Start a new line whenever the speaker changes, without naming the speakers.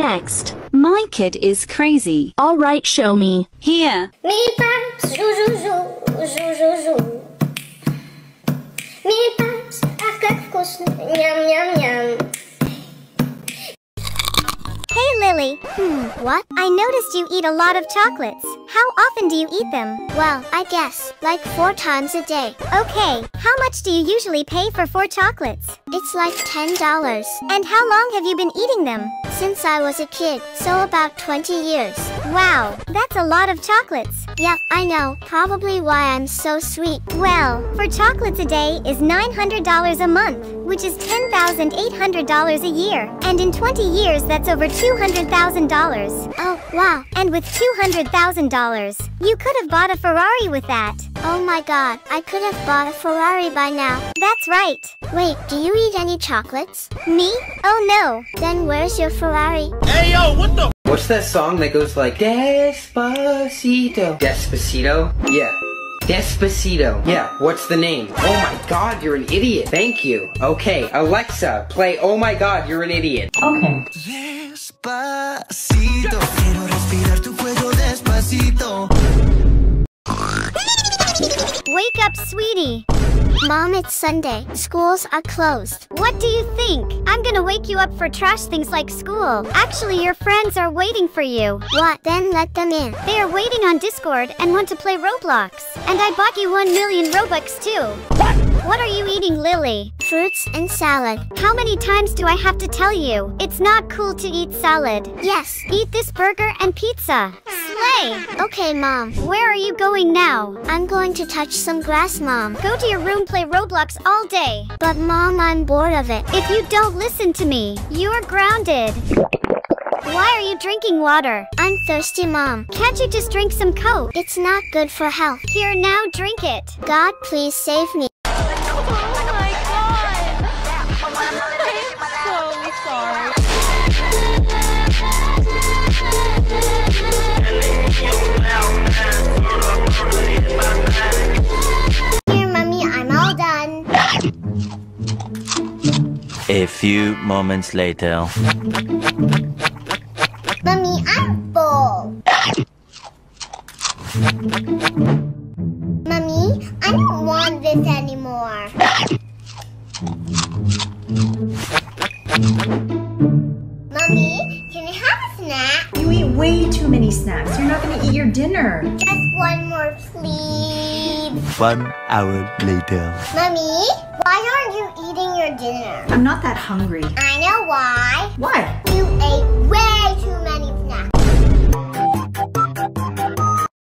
next. My kid is crazy.
Alright, show me.
Here.
Me paps, jou, jou, jou, jou, jou, jou. Me.
Hey Lily. Hmm, what? I noticed you eat a lot of chocolates. How often do you eat them?
Well, I guess, like four times a day.
Okay, how much do you usually pay for four chocolates?
It's like $10.
And how long have you been eating them?
Since I was a kid, so about 20 years.
Wow, that's a lot of chocolates.
Yep, I know, probably why I'm so sweet.
Well, for chocolates a day is $900 a month, which is $10,800 a year. And in 20 years, that's over $200,000.
Oh, wow.
And with $200,000, you could have bought a Ferrari with that.
Oh my god, I could have bought a Ferrari by now.
That's right.
Wait, do you eat any chocolates?
Me? Oh no.
Then where's your Ferrari?
Hey yo, what the?
What's that song that goes like Despacito? Despacito? Yeah. Despacito. Yeah, what's the name? Oh my god, you're an idiot. Thank you. Okay, Alexa, play Oh my god, you're an idiot.
Okay.
Despacito, quiero respirar tu cuello despacito.
Wake up, sweetie.
Mom, it's Sunday. Schools are closed.
What do you think? I'm gonna wake you up for trash things like school. Actually, your friends are waiting for you.
What? Then let them in.
They are waiting on Discord and want to play Roblox. And I bought you 1 million Robux too. What? What are you eating, Lily?
Fruits and salad.
How many times do I have to tell you? It's not cool to eat salad.
Yes.
Eat this burger and pizza. Slay!
Okay, Mom.
Where are you going now?
I'm going to touch some grass, Mom.
Go to your room, play Roblox all day.
But Mom, I'm bored of it.
If you don't listen to me, you're grounded. Why are you drinking water?
I'm thirsty, Mom.
Can't you just drink some Coke?
It's not good for health.
Here, now drink it.
God, please save me.
A few moments later.
Mommy, I'm full. Mommy, I don't want this anymore.
Too many snacks. You're not gonna eat your dinner.
Just one more, please.
One hour later.
Mommy, why aren't you eating your dinner?
I'm not that hungry.
I know why.
Why?
You ate way